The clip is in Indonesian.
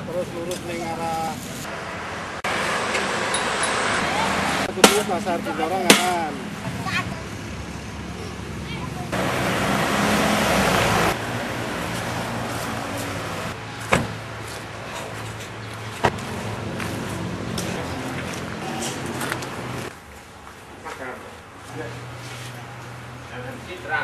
terus lurus ning arah terus pasar Cidorongan Citra.